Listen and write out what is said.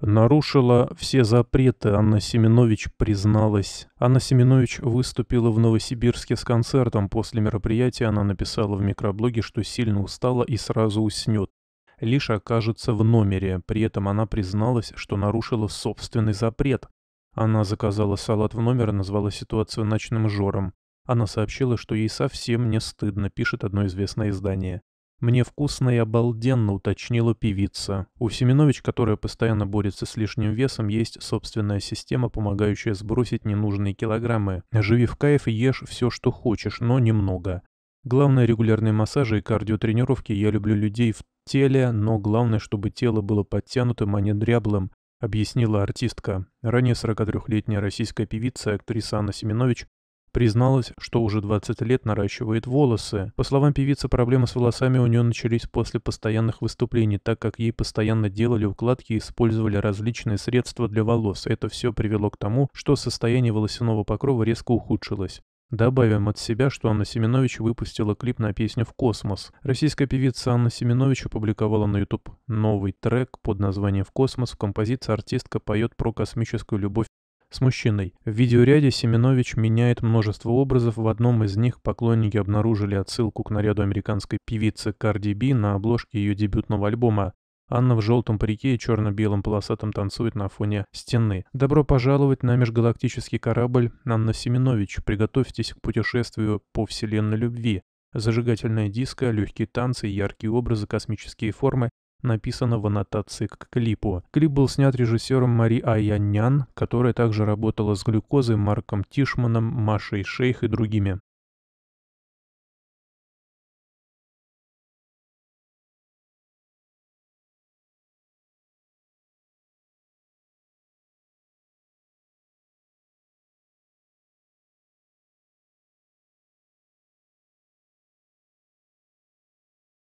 Нарушила все запреты, Анна Семенович призналась. Анна Семенович выступила в Новосибирске с концертом. После мероприятия она написала в микроблоге, что сильно устала и сразу уснет. Лишь окажется в номере. При этом она призналась, что нарушила собственный запрет. Она заказала салат в номер и назвала ситуацию ночным жором. Она сообщила, что ей совсем не стыдно, пишет одно известное издание. «Мне вкусно и обалденно», — уточнила певица. У Семенович, которая постоянно борется с лишним весом, есть собственная система, помогающая сбросить ненужные килограммы. Живи в кайф и ешь все, что хочешь, но немного. Главное, регулярные массажи и кардиотренировки. Я люблю людей в теле, но главное, чтобы тело было подтянутым, а не дряблым, объяснила артистка. Ранее 43-летняя российская певица и актриса Анна Семенович Призналась, что уже 20 лет наращивает волосы. По словам певицы, проблемы с волосами у нее начались после постоянных выступлений, так как ей постоянно делали укладки и использовали различные средства для волос. Это все привело к тому, что состояние волосяного покрова резко ухудшилось. Добавим от себя, что Анна Семенович выпустила клип на песню «В космос». Российская певица Анна Семенович опубликовала на YouTube новый трек под названием «В космос». В композиции артистка поет про космическую любовь с мужчиной. В видеоряде Семенович меняет множество образов, в одном из них поклонники обнаружили отсылку к наряду американской певицы Карди Би на обложке ее дебютного альбома. Анна в желтом парике и черно-белом полосатом танцует на фоне стены. Добро пожаловать на межгалактический корабль Анна Семенович. Приготовьтесь к путешествию по вселенной любви. Зажигательная диско, легкие танцы, яркие образы, космические формы написано в аннотации к клипу. Клип был снят режиссером Мари Айянян, которая также работала с глюкозой, Марком Тишманом, Машей Шейх и другими.